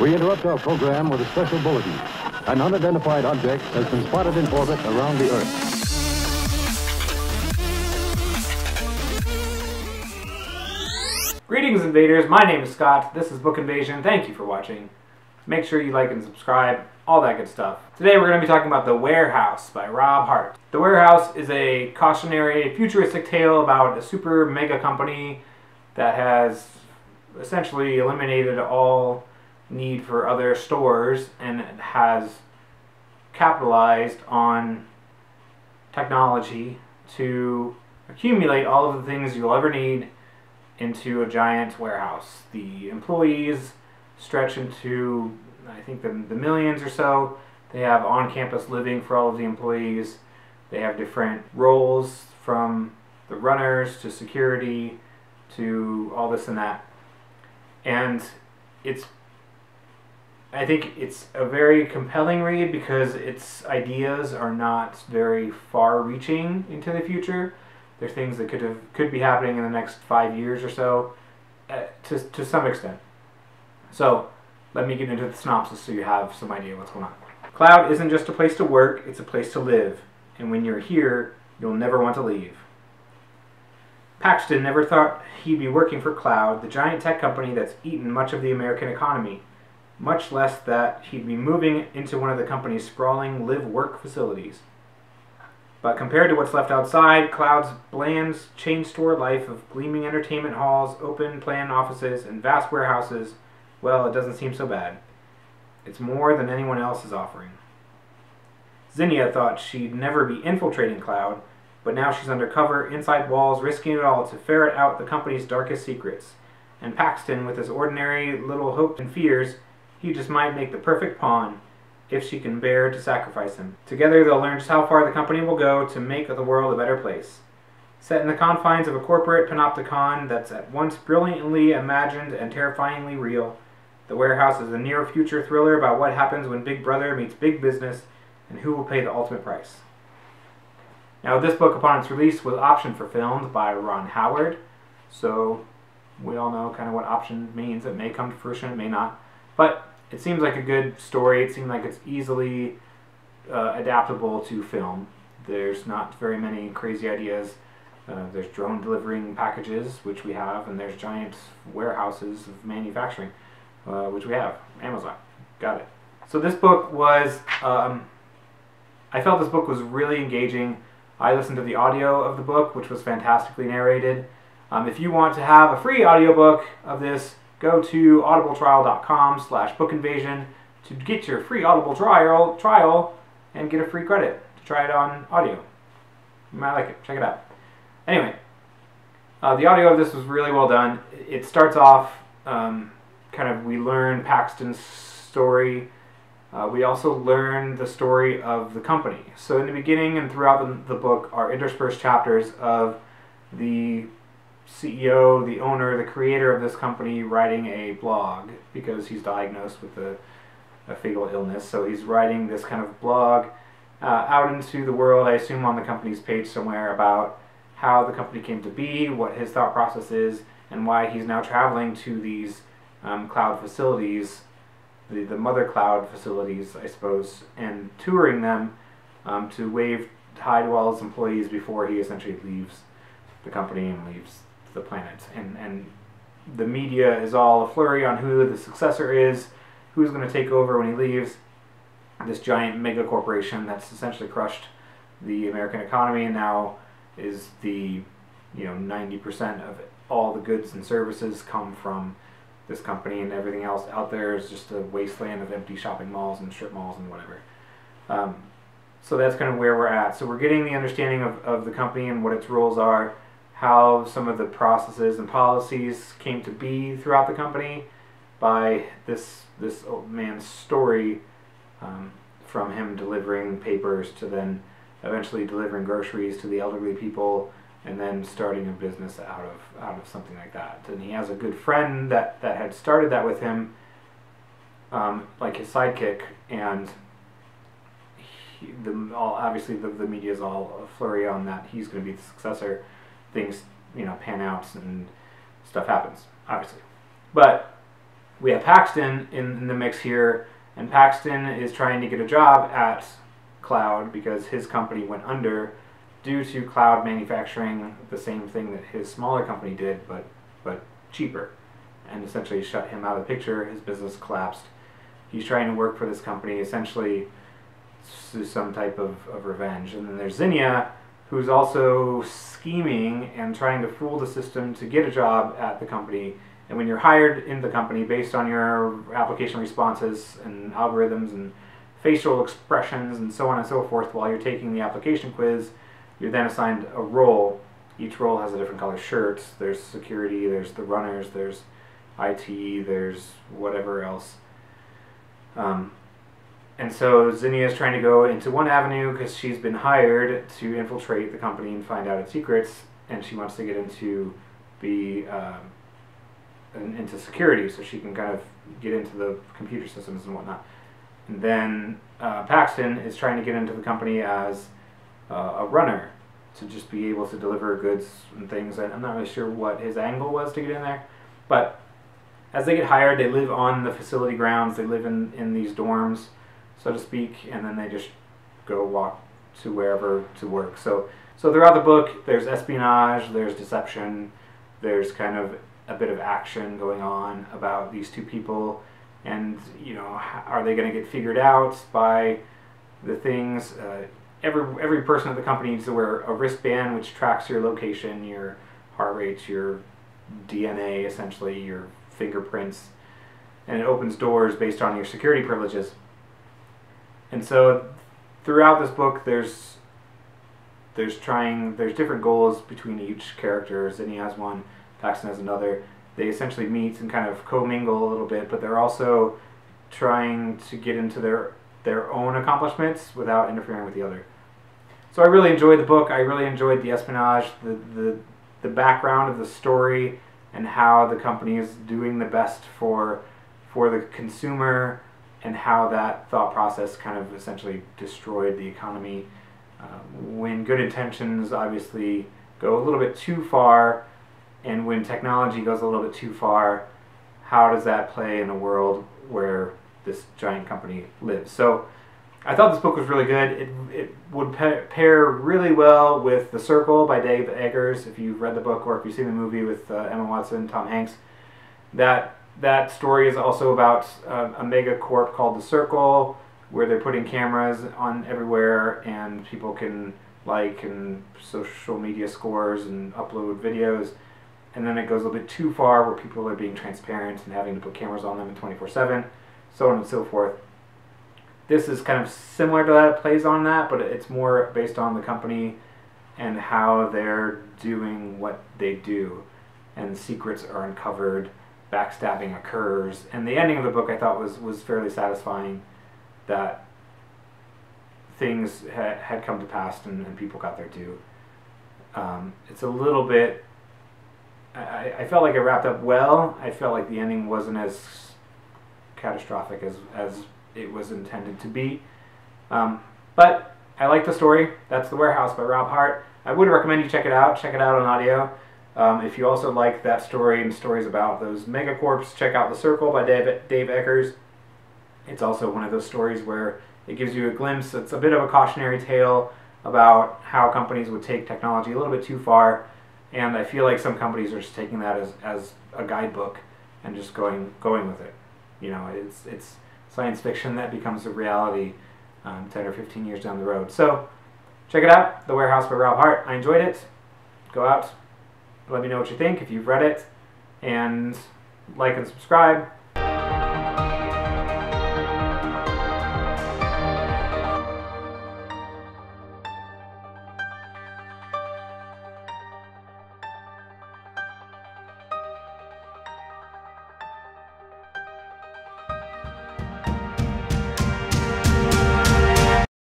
We interrupt our program with a special bulletin. An unidentified object has been spotted in orbit around the Earth. Greetings, invaders. My name is Scott. This is Book Invasion. Thank you for watching. Make sure you like and subscribe, all that good stuff. Today we're going to be talking about The Warehouse by Rob Hart. The Warehouse is a cautionary, futuristic tale about a super mega company that has essentially eliminated all need for other stores and it has capitalized on technology to accumulate all of the things you'll ever need into a giant warehouse. The employees stretch into, I think, the, the millions or so. They have on campus living for all of the employees. They have different roles from the runners to security to all this and that. And it's I think it's a very compelling read because its ideas are not very far reaching into the future. They're things that could have could be happening in the next five years or so, uh, to to some extent. So, let me get into the synopsis so you have some idea what's going on. Cloud isn't just a place to work; it's a place to live, and when you're here, you'll never want to leave. Paxton never thought he'd be working for Cloud, the giant tech company that's eaten much of the American economy much less that he'd be moving into one of the company's sprawling live-work facilities. But compared to what's left outside, Cloud's bland chain store life of gleaming entertainment halls, open plan offices, and vast warehouses, well, it doesn't seem so bad. It's more than anyone else is offering. Zinnia thought she'd never be infiltrating Cloud, but now she's undercover, inside walls, risking it all to ferret out the company's darkest secrets. And Paxton, with his ordinary little hopes and fears, he just might make the perfect pawn if she can bear to sacrifice him. Together they'll learn just how far the company will go to make the world a better place. Set in the confines of a corporate panopticon that's at once brilliantly imagined and terrifyingly real, The Warehouse is a near future thriller about what happens when Big Brother meets Big Business and who will pay the ultimate price. Now, this book, upon its release, was optioned for films by Ron Howard, so we all know kind of what option means. It may come to fruition, it may not. But it seems like a good story. It seems like it's easily uh, adaptable to film. There's not very many crazy ideas. Uh, there's drone delivering packages, which we have, and there's giant warehouses of manufacturing, uh, which we have. Amazon. Got it. So this book was, um, I felt this book was really engaging. I listened to the audio of the book, which was fantastically narrated. Um, if you want to have a free audiobook of this, go to audibletrial.com slash bookinvasion to get your free Audible trial, trial and get a free credit to try it on audio. You might like it. Check it out. Anyway, uh, the audio of this was really well done. It starts off um, kind of, we learn Paxton's story. Uh, we also learn the story of the company. So in the beginning and throughout the, the book are interspersed chapters of the CEO, the owner, the creator of this company writing a blog because he's diagnosed with a, a fatal illness. So he's writing this kind of blog uh, out into the world, I assume on the company's page somewhere, about how the company came to be, what his thought process is, and why he's now traveling to these um, cloud facilities, the, the mother cloud facilities, I suppose, and touring them um, to wave his employees before he essentially leaves the company and leaves the planet. And, and the media is all a flurry on who the successor is, who's going to take over when he leaves. This giant mega corporation that's essentially crushed the American economy and now is the you know 90% of all the goods and services come from this company and everything else out there is just a wasteland of empty shopping malls and strip malls and whatever. Um, so that's kind of where we're at. So we're getting the understanding of, of the company and what its roles are how some of the processes and policies came to be throughout the company by this this old man's story um, from him delivering papers to then eventually delivering groceries to the elderly people and then starting a business out of out of something like that. And he has a good friend that that had started that with him um, like his sidekick and he, the all obviously the, the media is all a flurry on that he's going to be the successor things you know pan out and stuff happens obviously but we have Paxton in, in the mix here, and Paxton is trying to get a job at Cloud because his company went under due to Cloud manufacturing the same thing that his smaller company did, but but cheaper, and essentially shut him out of the picture. His business collapsed. He's trying to work for this company essentially some type of, of revenge. And then there's Zinnia, who's also scheming and trying to fool the system to get a job at the company. And when you're hired in the company based on your application responses and algorithms and facial expressions and so on and so forth while you're taking the application quiz, you're then assigned a role. Each role has a different color shirt. There's security, there's the runners, there's IT, there's whatever else. Um, and so Zinnia is trying to go into one avenue because she's been hired to infiltrate the company and find out its secrets, and she wants to get into the um, into security so she can kind of get into the computer systems and whatnot. And then uh, Paxton is trying to get into the company as uh, a runner to just be able to deliver goods and things. And I'm not really sure what his angle was to get in there, but as they get hired, they live on the facility grounds. They live in, in these dorms so to speak, and then they just go walk to wherever to work. So, so throughout the book, there's espionage, there's deception, there's kind of a bit of action going on about these two people, and you know, are they going to get figured out by the things? Uh, every every person at the company needs to wear a wristband which tracks your location, your heart rate, your DNA, essentially your fingerprints, and it opens doors based on your security privileges. And so throughout this book, there's there's trying there's different goals between each character. Zinnia has one, Paxton has another. They essentially meet and kind of commingle a little bit, but they're also trying to get into their their own accomplishments without interfering with the other. So I really enjoyed the book. I really enjoyed the espionage, the the the background of the story, and how the company is doing the best for for the consumer and how that thought process kind of essentially destroyed the economy. Um, when good intentions obviously go a little bit too far, and when technology goes a little bit too far, how does that play in a world where this giant company lives? So I thought this book was really good. It, it would pair really well with The Circle by Dave Eggers, if you've read the book or if you've seen the movie with uh, Emma Watson, and Tom Hanks. That that story is also about uh, a mega corp called the Circle, where they're putting cameras on everywhere, and people can like and social media scores and upload videos. And then it goes a little bit too far, where people are being transparent and having to put cameras on them 24/7, so on and so forth. This is kind of similar to that, it plays on that, but it's more based on the company and how they're doing what they do, and secrets are uncovered backstabbing occurs. And the ending of the book I thought was, was fairly satisfying that things ha- had come to pass and, and people got their due. Um, it's a little bit. I, I felt like it wrapped up well. I felt like the ending wasn't as catastrophic as, as it was intended to be. Um, but I like the story. That's The Warehouse by Rob Hart. I would recommend you check it out. Check it out on audio. Um, if you also like that story and stories about those megacorps, check out The Circle by Dave, Dave Eggers. It's also one of those stories where it gives you a glimpse. It's a bit of a cautionary tale about how companies would take technology a little bit too far. And I feel like some companies are just taking that as, as a guidebook and just going going with it. You know, it's it's science fiction that becomes a reality um, 10 or 15 years down the road. So check it out, The Warehouse by Rob Hart. I enjoyed it. Go out, let me know what you think if you've read it, and like and subscribe.